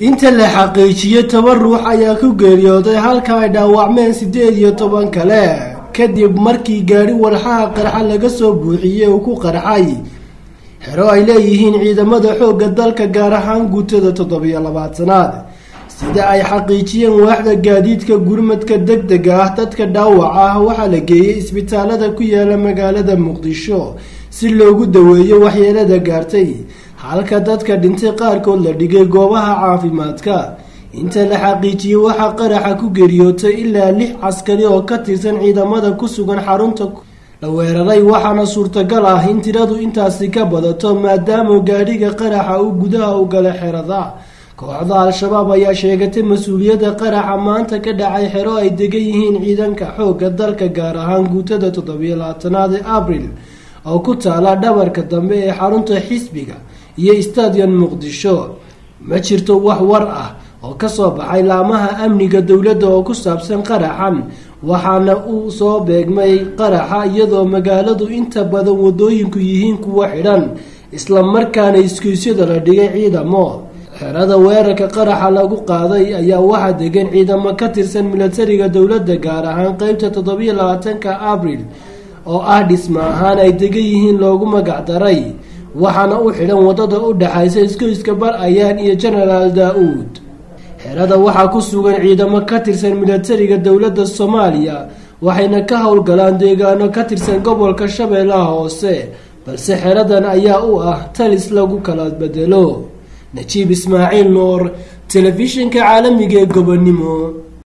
inta la xaqiijiyo toban ruux ayaa ku geeriyooday halka ay dhaawacmeen siddeed iyo toban kale. Kadib markii gaadhi walxaha qarxa laga soo buuxiyey uu ku qarxay xero ay leeyihiin ciidamada xoogga dalka gaar ahaan guutada toddobiyo labaatanaad. Sida ay xaqiijiyeen waaxda gaadiidka gurmadka deg dega ah dadka dhaawac ah waxaa la geeyey isbitaalada ku yaalla magaalada muqdisho si loogu daweeyo waxyeelada gaartay halka dadka dhintay qaarkood la dhigay goobaha caafimaadka. Inta la xaqiijiyey waxaa qaraxa ku geeriyootay ilaa lix caskari oo ka tirsan ciidamada ku sugan xarunta la weeraray waxaana suurtagal ah in tiradu intaasi ka badato maadaama gaadhiga qaraxa uu gudaha u gala xerada. Kooxda al-shabaab ayaa sheegatay mas'uuliyadda qaraxa maanta ka dhacay xero ay degan yihiin ciidanka xoogga dalka gaar ahaan guutada toddobiyo labaatanaad ee abril oo ku taala dhabarka dambe ee xarunta xisbiga iyo stadion muqdisho. Ma jirto wax war ah oo ka soo baxay laamaha amniga dowladda oo ku saabsan qaraxan. Waxaana uu soo beegmay qaraxa iyadoo magaaladu inta badan wadooyinku yihiin kuwa xidhan islamarkaana iskuisyada la dhigay ciidamo. Xerada weerarka qaraxa lagu qaaday ayaa waxaa degan ciidamo ka tirsan milatariga dowladda gaar ahaan qeybta toddobiyo labaatanka abril oo ah dhisma ahaan ay degan yihiin loogu magacdaray waxaana u xidhan waddada u dhexaysa iskoyska bar ayaan iyo genaraal daa-uud xerada waxaa ku sugan ciidamo ka tirsan milatariga dowladda soomaaliya waxayna ka howlgalaan deegaano ka tirsan gobolka shabeellaha hoose balse xeradan ayaa u ah talis lagu kala bedelo. Najiib ismaaciil nuur telefishinka caalamiga ee gobonimo